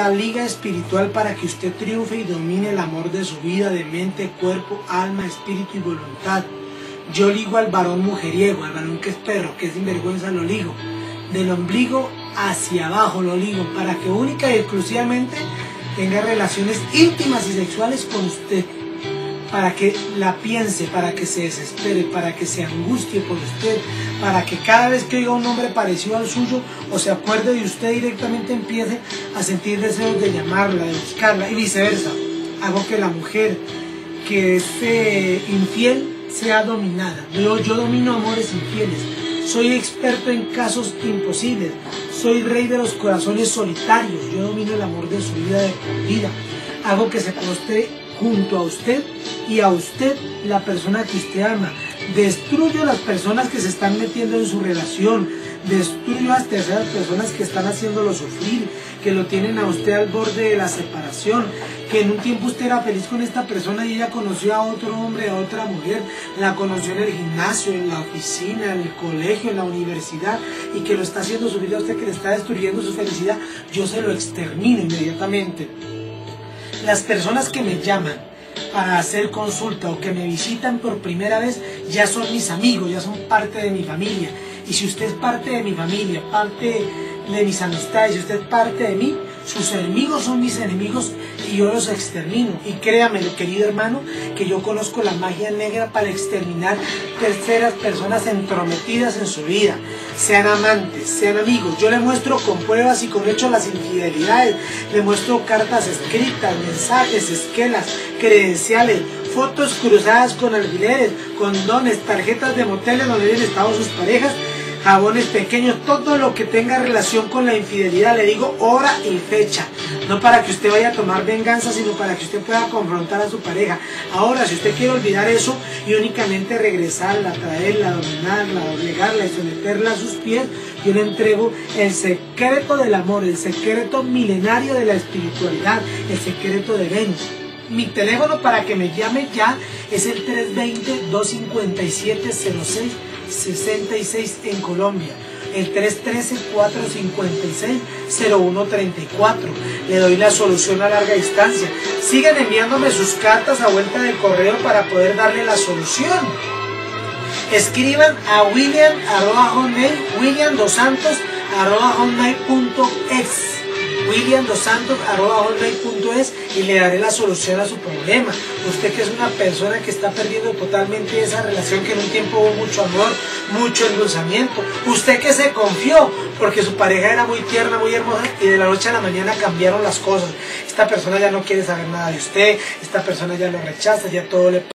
La liga espiritual para que usted triunfe y domine el amor de su vida, de mente, cuerpo, alma, espíritu y voluntad. Yo ligo al varón mujeriego, al varón que es perro, que es sinvergüenza, lo ligo. Del ombligo hacia abajo lo ligo, para que única y exclusivamente tenga relaciones íntimas y sexuales con usted. Para que la piense, para que se desespere, para que se angustie por usted, para que cada vez que oiga un nombre parecido al suyo o se acuerde de usted directamente empiece a sentir deseos de llamarla, de buscarla y viceversa. Hago que la mujer que es eh, infiel sea dominada. Yo, yo domino amores infieles. Soy experto en casos imposibles. Soy rey de los corazones solitarios. Yo domino el amor de su vida de vida. Hago que se postre junto a usted y a usted la persona que usted ama. Destruyo las personas que se están metiendo en su relación. Destruyo a las terceras personas que están haciéndolo sufrir, que lo tienen a usted al borde de la separación. Que en un tiempo usted era feliz con esta persona y ella conoció a otro hombre, a otra mujer. La conoció en el gimnasio, en la oficina, en el colegio, en la universidad. Y que lo está haciendo sufrir a usted, que le está destruyendo su felicidad. Yo se lo extermino inmediatamente. Las personas que me llaman para hacer consulta o que me visitan por primera vez ya son mis amigos, ya son parte de mi familia. Y si usted es parte de mi familia, parte de mis amistades, si usted es parte de mí, sus enemigos son mis enemigos y yo los extermino. Y créame, querido hermano, que yo conozco la magia negra para exterminar terceras personas entrometidas en su vida. Sean amantes, sean amigos. Yo le muestro con pruebas y con hechos las infidelidades. Le muestro cartas escritas, mensajes, esquelas, credenciales, fotos cruzadas con alfileres, condones, tarjetas de moteles donde habían estado sus parejas jabones pequeños, todo lo que tenga relación con la infidelidad, le digo hora y fecha, no para que usted vaya a tomar venganza, sino para que usted pueda confrontar a su pareja. Ahora, si usted quiere olvidar eso y únicamente regresarla, traerla, dominarla, obligarla y someterla a sus pies, yo le entrego el secreto del amor, el secreto milenario de la espiritualidad, el secreto de Venus. Mi teléfono para que me llame ya es el 320-257-06 66 en Colombia, el 313-456-0134. Le doy la solución a larga distancia. Sigan enviándome sus cartas a vuelta de correo para poder darle la solución. Escriban a William arroba William dos Santos williamdosantos.es y le daré la solución a su problema. Usted que es una persona que está perdiendo totalmente esa relación que en un tiempo hubo mucho amor, mucho endulzamiento. Usted que se confió porque su pareja era muy tierna, muy hermosa y de la noche a la mañana cambiaron las cosas. Esta persona ya no quiere saber nada de usted, esta persona ya lo rechaza, ya todo le